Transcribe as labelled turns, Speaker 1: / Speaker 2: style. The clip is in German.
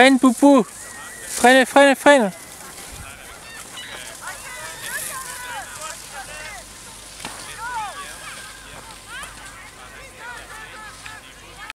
Speaker 1: Freine, Pupu. Freine, freine, freine.